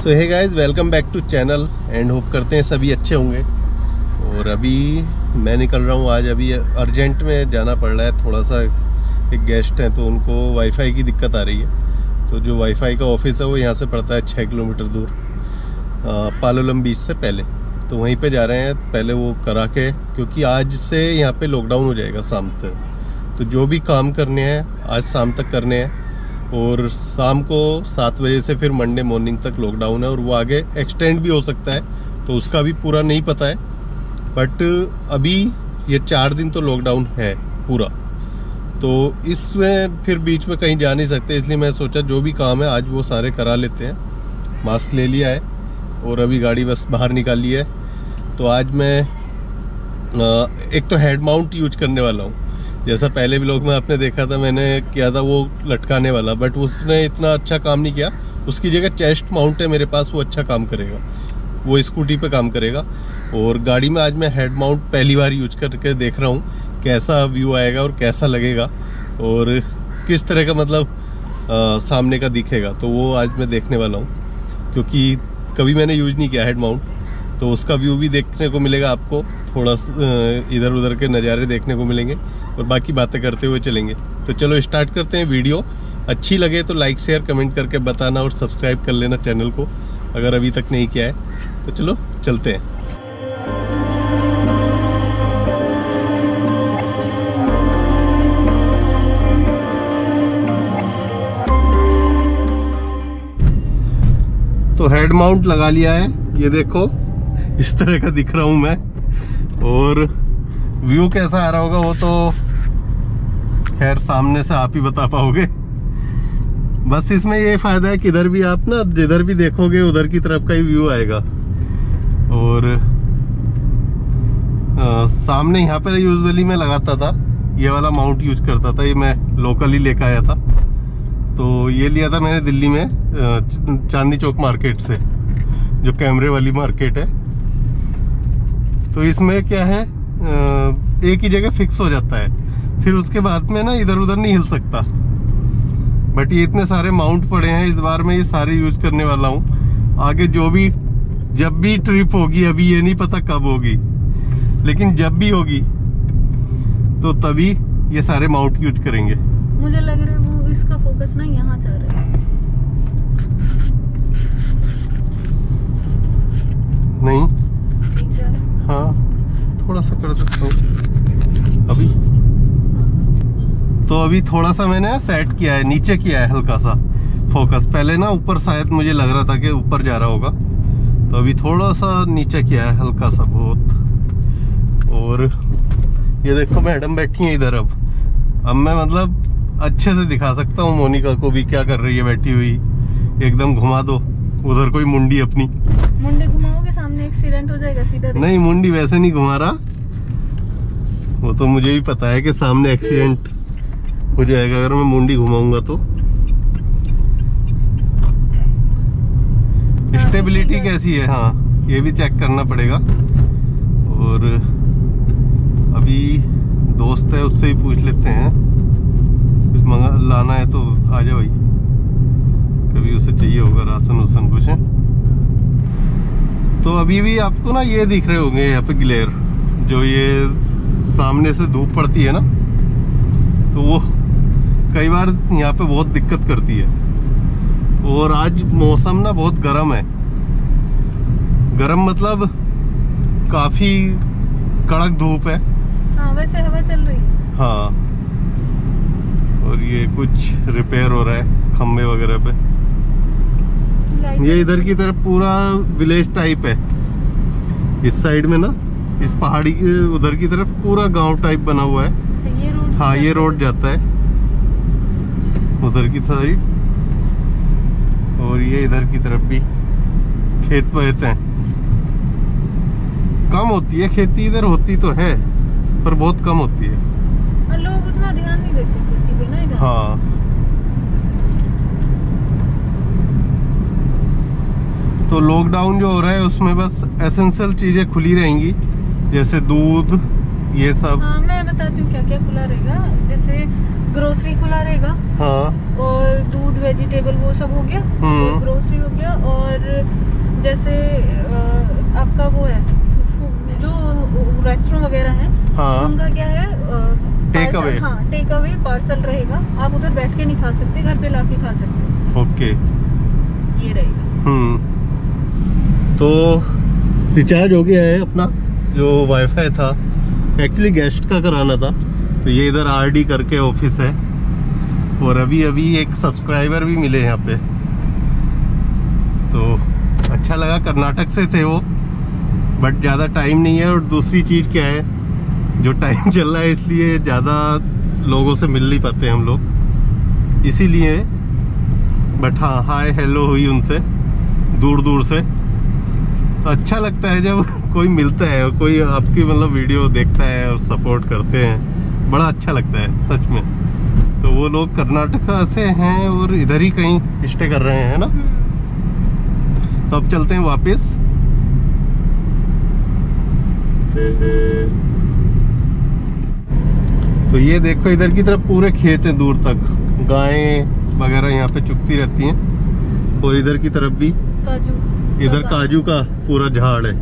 सो है guys welcome back to channel and hope करते हैं सभी अच्छे होंगे। और अभी मैं निकल रहा हूँ, आज अभी अर्जेंट में जाना पड़ रहा है थोड़ा सा एक गेस्ट हैं तो उनको वाईफाई की दिक्कत आ रही है। तो जो वाईफाई का ऑफ़िस है, वो यहाँ से पड़ता है छः किलोमीटर दूर पालोलम बीच से पहले। तो वहीं पे जा रहे हैं, पहले वो करा के, क्योंकि आज से यहाँ पे लॉकडाउन हो जाएगा शाम तक। तो जो भी काम करने हैं, आज शाम तक करने हैं और शाम को सात बजे से फिर मंडे मॉर्निंग तक लॉकडाउन है और वो आगे एक्सटेंड भी हो सकता है तो उसका भी पूरा नहीं पता है। बट अभी ये चार दिन तो लॉकडाउन है पूरा। तो इसमें फिर बीच में कहीं जा नहीं सकते, इसलिए मैं सोचा जो भी काम है आज वो सारे करा लेते हैं। मास्क ले लिया है और अभी गाड़ी बस बाहर निकाली है। तो आज मैं एक तो हेड माउंट यूज़ करने वाला हूँ। जैसा पहले भी लोग में आपने देखा था मैंने किया था वो लटकाने वाला बट उसने इतना अच्छा काम नहीं किया। उसकी जगह चेस्ट माउंट है मेरे पास वो अच्छा काम करेगा। वो स्कूटी पे काम करेगा। और गाड़ी में आज मैं हेड माउंट पहली बार यूज़ करके देख रहा हूँ कैसा व्यू आएगा और कैसा लगेगा। और किस तरह का मतलब आ, सामने का दिखेगा तो वो आज मैं देखने वाला हूँ। क्योंकि कभी मैंने यूज़ नहीं किया हेड माउंट तो उसका व्यू भी देखने को मिलेगा आपको। थोड़ा इधर उधर के नज़ारे देखने को मिलेंगे। और बाकी बातें करते हुए चलेंगे। तो चलो स्टार्ट करते हैं वीडियो। अच्छी लगे तो लाइक शेयर कमेंट करके बताना और सब्सक्राइब कर लेना चैनल को, अगर अभी तक नहीं किया है। तो चलो, चलते हैं। तो हेड माउंट लगा लिया है। ये देखो, इस तरह का दिख रहा हूँ मैं। और व्यू कैसा आ रहा होगा वो तो खैर सामने से आप ही बता पाओगे। बस इसमें ये फ़ायदा है कि इधर भी आप ना जिधर भी देखोगे उधर की तरफ़ का ही व्यू आएगा। और आ, सामने यहाँ पर यूजली मैं लगाता था। ये वाला माउंट यूज़ करता था ये मैं लोकली लेकर आया था। तो ये लिया था मैंने दिल्ली में चांदनी चौक मार्केट से जो कैमरे वाली मार्केट है। तो इसमें क्या है एक ही जगह फिक्स हो जाता है। फिर उसके बाद में ना इधर उधर नहीं हिल सकता। बट ये इतने सारे माउंट पड़े हैं, इस बार मैं ये सारे यूज़ करने वाला हूँ। आगे जो भी, जब भी ट्रिप होगी, अभी ये नहीं पता कब होगी। लेकिन जब भी होगी तो तभी ये सारे माउंट यूज़ करेंगे। मुझे लग रहा है वो इसका फोकस ना यहाँ चल रहा है नहीं हाँ थोड़ा सा कर सकता हूँ अभी तो अभी थोड़ा सा मैंने सेट किया है नीचे किया है हल्का सा फोकस पहले ना ऊपर शायद मुझे लग रहा था कि ऊपर जा रहा होगा। तो अभी थोड़ा सा नीचे किया है हल्का सा बहुत। और ये देखो मैडम बैठी है इधर अब। अब मैं मतलब अच्छे से दिखा सकता हूँ मोनिका को भी क्या कर रही है बैठी हुई। एकदम घुमा दो। उधर कोई मुंडी अपनी। मुंडी घुमाओगे सामने एक्सीडेंट हो जाएगा सीधा नहीं मुंडी वैसे नहीं घुमा रहा। वो तो मुझे भी पता है कि सामने एक्सीडेंट हो जाएगा। अगर मैं मुंडी घुमाऊँगा तो। स्टेबिलिटी हाँ, कैसी है? हाँ ये भी चेक करना पड़ेगा। और अभी दोस्त है उससे ही पूछ लेते हैं। कुछ मंगा लाना है तो आ जाओ भाई। कभी उसे चाहिए होगा राशन उसन कुछ है? तो अभी भी आपको ना ये दिख रहे होंगे यहाँ पे ग्लेयर जो ये सामने से धूप पड़ती है ना तो वो कई बार यहाँ पे बहुत दिक्कत करती है। और आज मौसम ना बहुत गर्म है। गर्म मतलब काफ़ी कड़क धूप है। हाँ वैसे हवा चल रही है। हाँ। और ये कुछ रिपेयर हो रहा है खम्बे वगैरह पे। ये इधर की तरफ़ पूरा विलेज टाइप है। इस साइड में ना इस पहाड़ी उधर की तरफ़ पूरा गाँव टाइप बना हुआ है। अच्छा, ये रोड हाँ ये रोड जाता है। उधर की साइड और ये इधर की तरफ़ भी खेत वेत हैं। कम होती है खेती इधर होती तो है पर बहुत कम होती है। और लोग उतना ध्यान नहीं देते खेती पे ना इधर। हाँ। तो लॉकडाउन जो हो रहा है उसमें बस एसेंशियल चीज़ें खुली रहेंगी जैसे दूध ये सब। हाँ मैं बताती हूँ क्या क्या खुला रहेगा। जैसे ग्रोसरी खुला रहेगा। हाँ। और दूध वेजिटेबल वो सब हो गया। हम्म। ग्रोसरी हो गया और जैसे आपका वो है जो रेस्टोरेंट वगैरह है हाँ। उनका क्या है अ, parcel- away। हाँ टेक अवे पार्सल रहेगा। आप उधर बैठ के नहीं खा सकते घर पे ला के खा सकते ओके। ये रहेगा। हम्म। तो रिचार्ज हो गया है अपना जो वाईफाई था। एक्चुअली गेस्ट का कराना था। तो ये इधर आरडी करके ऑफ़िस है। और अभी अभी एक सब्सक्राइबर भी मिले यहाँ पे। तो अच्छा लगा, कर्नाटक से थे वो। बट ज़्यादा टाइम नहीं है और दूसरी चीज़ क्या है? जो टाइम चल रहा है, इसलिए ज़्यादा लोगों से मिल नहीं पाते हम लोग। इसीलिए बट हाँ हाय हेलो हुई उनसे। दूर दूर से। तो अच्छा लगता है जब कोई मिलता है और कोई आपकी मतलब वीडियो देखता है और सपोर्ट करते हैं। बड़ा अच्छा लगता है सच में। तो वो लोग कर्नाटका से हैं और इधर ही कहीं स्टे कर रहे हैं ना? तो अब चलते हैं वापस। तो ये देखो इधर की तरफ़ पूरे खेत हैं दूर तक। गायें वगैरह यहाँ पे चुगती रहती हैं और इधर की तरफ़ भी। काजू। इधर काजू का पूरा झाड़ है।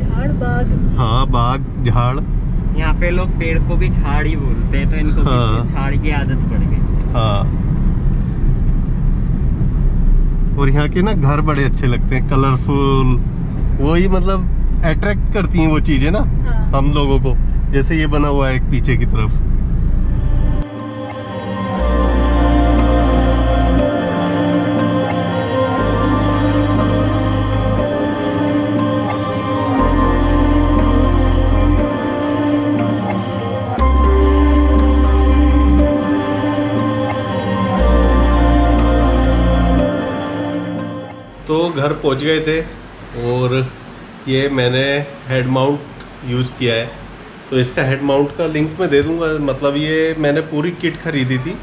झाड़ बाग। हाँ बाग झाड़। यहाँ पे लोग पेड़ को भी झाड़ ही बोलते हैं तो इनको हाँ। की आदत पड़ गई। हाँ। और यहाँ के ना घर बड़े अच्छे लगते हैं कलरफुल वही मतलब अट्रैक्ट करती हैं वो चीज़ें ना हाँ। हम लोगों को। जैसे ये बना हुआ है एक पीछे की तरफ़। तो घर पहुँच गए थे और ये मैंने हेड माउंट यूज़ किया है। तो इसका हेड माउंट का लिंक मैं दे दूँगा। मतलब ये मैंने पूरी किट खरीदी थी,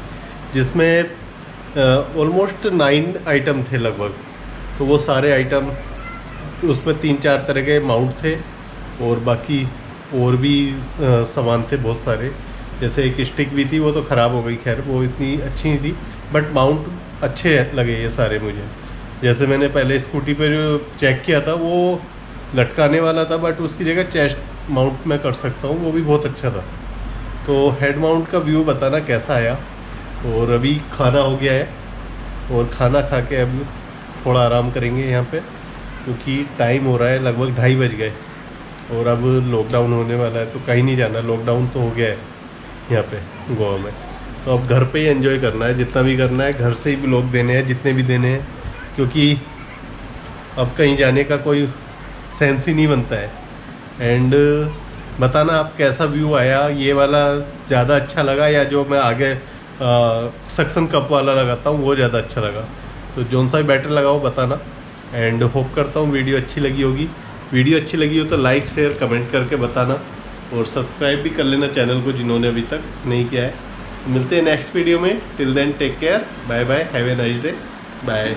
जिसमें ऑलमोस्ट नाइन आइटम थे लगभग। तो वो सारे आइटम उसमें तीन चार तरह के माउंट थे और बाकी और भी सामान थे बहुत सारे। जैसे एक स्टिक भी थी, वो तो ख़राब हो गई। खैर, वो इतनी अच्छी नहीं थी बट माउंट अच्छे लगे ये सारे मुझे। जैसे मैंने पहले स्कूटी पे जो चेक किया था, वो लटकाने वाला था बट उसकी जगह चेस्ट माउंट मैं कर सकता हूँ, वो भी बहुत अच्छा था। तो हेड माउंट का व्यू बताना कैसा आया, और अभी खाना हो गया है, और खाना खा के अब थोड़ा आराम करेंगे यहाँ पे, क्योंकि टाइम हो रहा है, लगभग ढाई बज गए, और अब लॉकडाउन होने वाला है तो कहीं नहीं जाना लॉकडाउन तो हो गया है यहाँ पे, गोवा में। तो अब घर पे ही एंजॉय करना है, जितना भी करना है, घर से ही ब्लॉग देने हैं, जितने भी देने हैं क्योंकि अब कहीं जाने का कोई सेंस ही नहीं बनता है। एंड बताना आप कैसा व्यू आया, ये वाला ज़्यादा अच्छा लगा या जो मैं आगे सक्सन कप वाला लगाता हूँ, वो ज़्यादा अच्छा लगा। तो जौन सा बेटर लगा वो बताना। एंड होप करता हूँ वीडियो अच्छी लगी होगी। वीडियो अच्छी लगी हो तो लाइक शेयर कमेंट करके बताना। और सब्सक्राइब भी कर लेना चैनल को जिन्होंने अभी तक नहीं किया है। मिलते हैं नेक्स्ट वीडियो में। Till then take care bye bye have a nice day bye